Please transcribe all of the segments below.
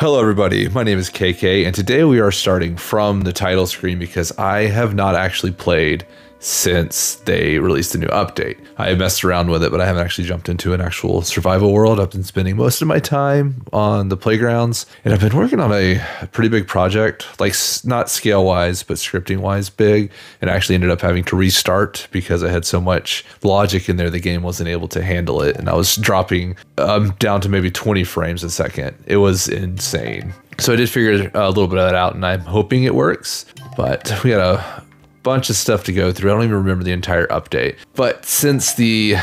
Hello, everybody. My name is CayCay, and today we are starting from the title screen because I have not actually played since they released a new update. I messed around with it, but I haven't actually jumped into an actual survival world. I've been spending most of my time on the playgrounds, and I've been working on a, pretty big project, like not scale wise, but scripting wise big, and I actually ended up having to restart because I had so much logic in there the game wasn't able to handle it, and I was dropping um, down to maybe 20 frames a second. It was insane. So I did figure a little bit of that out, and I'm hoping it works. But we got a bunch of stuff to go through. I don't even remember the entire update. But since the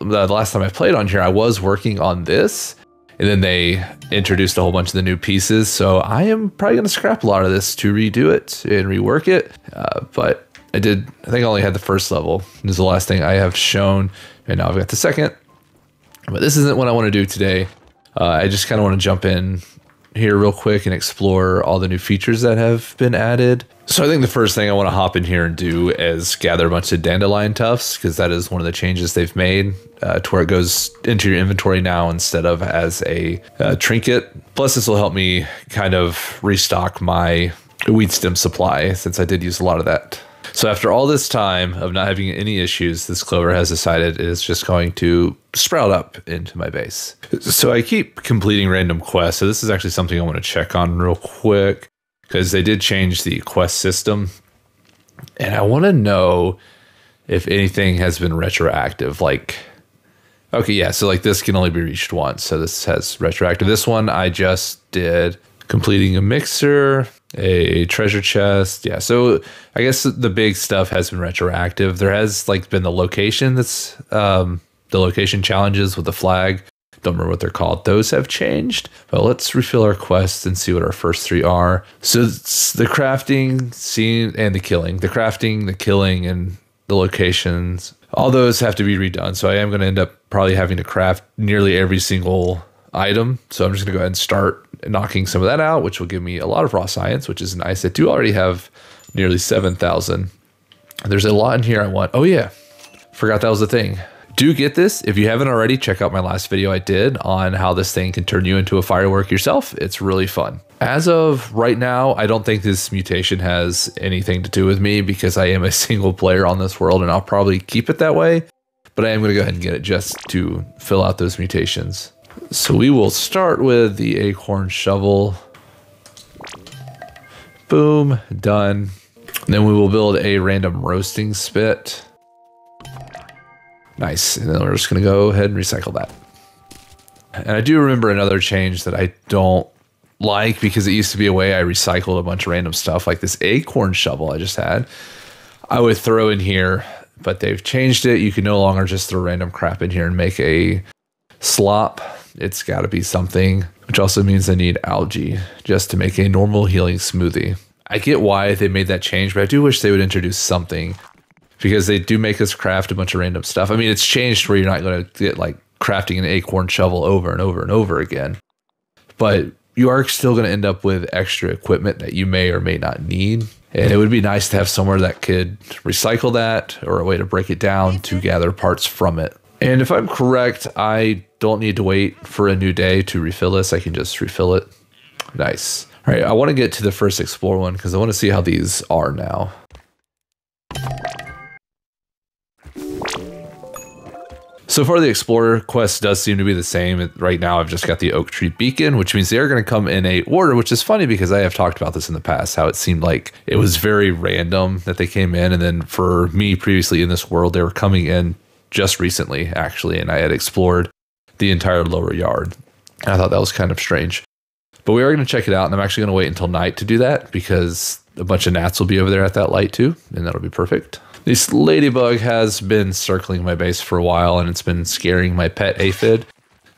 the last time I played on here, I was working on this, and then they introduced a whole bunch of the new pieces. So I am probably going to scrap a lot of this to redo it and rework it. Uh, but I did. I think I only had the first level. This is the last thing I have shown, and now I've got the second. But this isn't what I want to do today. Uh, I just kind of want to jump in here real quick and explore all the new features that have been added. So I think the first thing I want to hop in here and do is gather a bunch of dandelion tufts because that is one of the changes they've made uh, to where it goes into your inventory now instead of as a uh, trinket. Plus, this will help me kind of restock my weed stem supply since I did use a lot of that. So after all this time of not having any issues, this clover has decided it is just going to sprout up into my base. So I keep completing random quests. So this is actually something I want to check on real quick because they did change the quest system. And I want to know if anything has been retroactive. Like, okay, yeah, so like this can only be reached once. So this has retroactive. This one I just did completing a mixer, a treasure chest. Yeah, so I guess the big stuff has been retroactive. There has like been the location that's um, the location challenges with the flag don't remember what they're called. Those have changed. But let's refill our quests and see what our first three are. So it's the crafting, scene, and the killing. The crafting, the killing, and the locations. All those have to be redone. So I am going to end up probably having to craft nearly every single item. So I'm just going to go ahead and start knocking some of that out, which will give me a lot of raw science, which is nice. I do already have nearly 7,000. There's a lot in here I want. Oh, yeah. Forgot that was the thing do get this. If you haven't already, check out my last video I did on how this thing can turn you into a firework yourself. It's really fun. As of right now, I don't think this mutation has anything to do with me because I am a single player on this world and I'll probably keep it that way. But I am going to go ahead and get it just to fill out those mutations. So we will start with the acorn shovel. Boom, done. then we will build a random roasting spit. Nice. And then we're just to go ahead and recycle that. And I do remember another change that I don't like because it used to be a way I recycled a bunch of random stuff like this acorn shovel I just had. I would throw in here, but they've changed it. You can no longer just throw random crap in here and make a slop. It's got to be something, which also means I need algae just to make a normal healing smoothie. I get why they made that change, but I do wish they would introduce something because they do make us craft a bunch of random stuff. I mean, it's changed where you're not going to get like crafting an acorn shovel over and over and over again, but you are still going to end up with extra equipment that you may or may not need. And it would be nice to have somewhere that could recycle that or a way to break it down to gather parts from it. And if I'm correct, I don't need to wait for a new day to refill this. I can just refill it. Nice. All right, I want to get to the first explore one because I want to see how these are now. So far, the Explorer quest does seem to be the same. Right now, I've just got the Oak Tree Beacon, which means they're going to come in a order, which is funny because I have talked about this in the past, how it seemed like it was very random that they came in. And then for me previously in this world, they were coming in just recently, actually, and I had explored the entire lower yard. And I thought that was kind of strange. But we are going to check it out, and I'm actually going to wait until night to do that because a bunch of gnats will be over there at that light too, and that'll be perfect. This ladybug has been circling my base for a while and it's been scaring my pet aphid.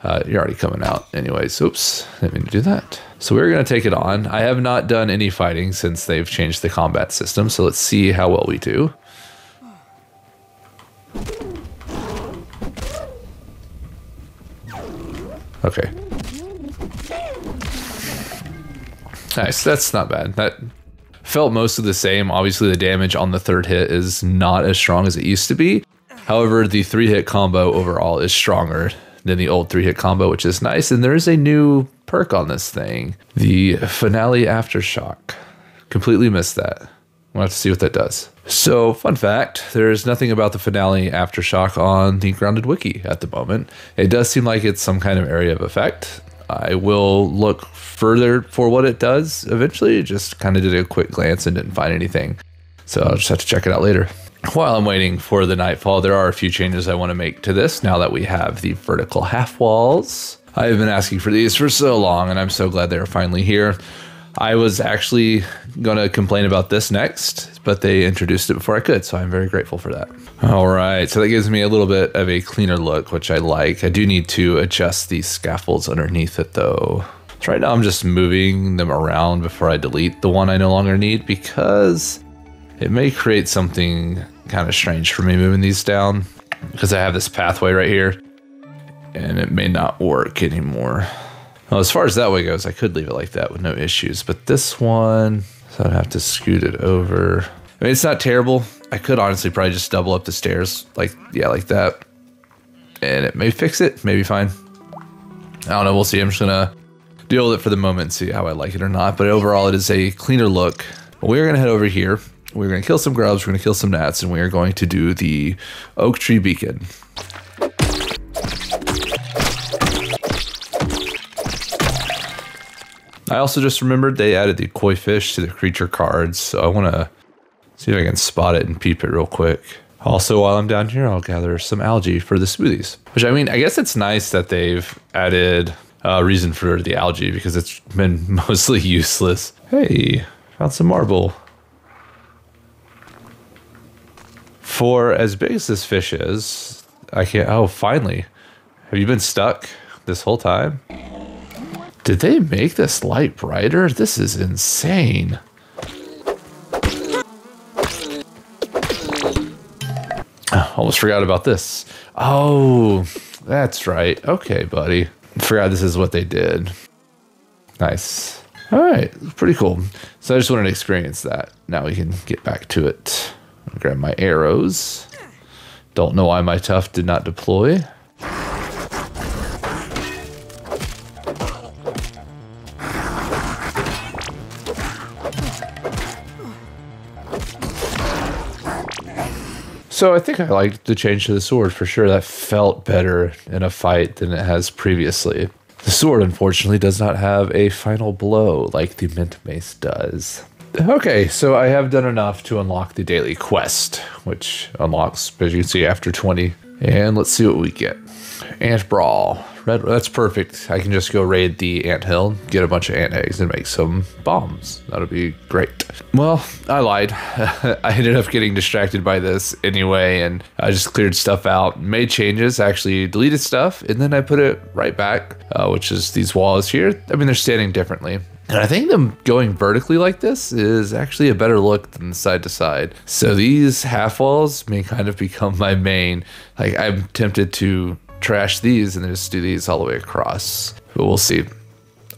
Uh, you're already coming out anyways. Oops, didn't mean to do that. So we're going to take it on. I have not done any fighting since they've changed the combat system. So let's see how well we do. Okay. Nice. That's not bad. That felt most of the same. Obviously, the damage on the third hit is not as strong as it used to be. However, the three hit combo overall is stronger than the old three hit combo, which is nice. And there is a new perk on this thing the Finale Aftershock. Completely missed that. We'll have to see what that does. So, fun fact there's nothing about the finale Aftershock on the Grounded Wiki at the moment. It does seem like it's some kind of area of effect. I will look further for what it does eventually. Just kind of did a quick glance and didn't find anything. So, I'll just have to check it out later. While I'm waiting for the Nightfall, there are a few changes I want to make to this now that we have the vertical half walls. I have been asking for these for so long, and I'm so glad they're finally here. I was actually going to complain about this next, but they introduced it before I could, so I'm very grateful for that. All right, so that gives me a little bit of a cleaner look, which I like. I do need to adjust these scaffolds underneath it though. So right now I'm just moving them around before I delete the one I no longer need because it may create something kind of strange for me moving these down because I have this pathway right here and it may not work anymore. Well, as far as that way goes, I could leave it like that with no issues, but this one, so I'd have to scoot it over. I mean, it's not terrible. I could honestly probably just double up the stairs, like, yeah, like that. And it may fix it, maybe fine. I don't know, we'll see. I'm just gonna deal with it for the moment and see how I like it or not. But overall, it is a cleaner look. We're gonna head over here. We're gonna kill some grubs, we're gonna kill some gnats, and we are going to do the oak tree beacon. I also just remembered they added the koi fish to the creature cards, so I want to see if I can spot it and peep it real quick. Also, while I'm down here, I'll gather some algae for the smoothies. Which I mean, I guess it's nice that they've added a reason for the algae because it's been mostly useless. Hey, found some marble. For as big as this fish is, I can't. Oh, finally. Have you been stuck this whole time? Did they make this light brighter? This is insane. Oh, almost forgot about this. Oh, that's right. Okay, buddy. Forgot this is what they did. Nice. All right, pretty cool. So I just wanted to experience that. Now we can get back to it. grab my arrows. Don't know why my tuft did not deploy. So I think I liked the change to the sword for sure. That felt better in a fight than it has previously. The sword, unfortunately, does not have a final blow like the Mint Mace does. Okay, so I have done enough to unlock the daily quest, which unlocks, as you can see, after 20. And let's see what we get. Ant Brawl. Red, that's perfect. I can just go raid the ant hill, get a bunch of ant eggs, and make some bombs. That'll be great. Well, I lied. I ended up getting distracted by this anyway, and I just cleared stuff out, made changes, actually deleted stuff, and then I put it right back, uh, which is these walls here. I mean, they're standing differently. And I think them going vertically like this is actually a better look than side to side. So these half walls may kind of become my main. Like I'm tempted to trash these and then just do these all the way across. But we'll see.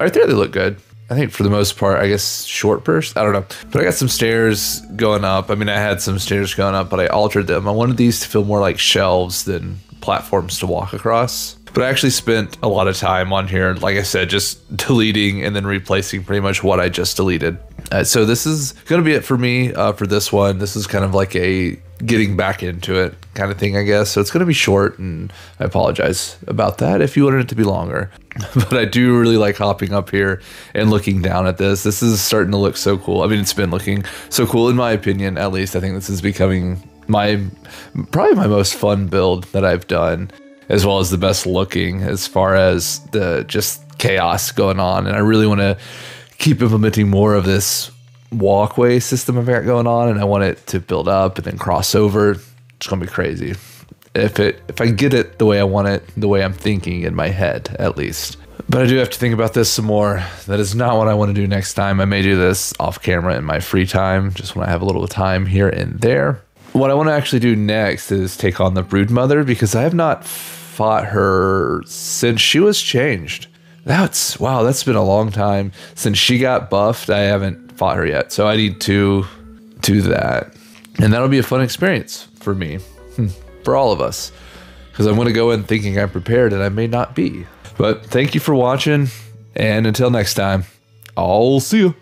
Right there, they look good. I think for the most part, I guess short burst. I don't know. But I got some stairs going up. I mean, I had some stairs going up, but I altered them. I wanted these to feel more like shelves than platforms to walk across. But I actually spent a lot of time on here, like I said, just deleting and then replacing pretty much what I just deleted. Uh, so this is going to be it for me uh, for this one. This is kind of like a getting back into it kind of thing, I guess. So it's going to be short, and I apologize about that if you wanted it to be longer. but I do really like hopping up here and looking down at this. This is starting to look so cool. I mean, it's been looking so cool in my opinion, at least. I think this is becoming my probably my most fun build that I've done, as well as the best looking as far as the just chaos going on. And I really want to keep implementing more of this walkway system I've got going on, and I want it to build up and then cross over. It's gonna be crazy. If it if I get it the way I want it, the way I'm thinking in my head, at least. But I do have to think about this some more. That is not what I want to do next time. I may do this off camera in my free time, just when I have a little time here and there. What I want to actually do next is take on the Brood Mother because I have not fought her since she was changed. That's wow, that's been a long time since she got buffed. I haven't fought her yet, so I need to do that, and that'll be a fun experience for me, hmm, for all of us. because I want to go in thinking I'm prepared and I may not be. But thank you for watching, and until next time, I'll see you.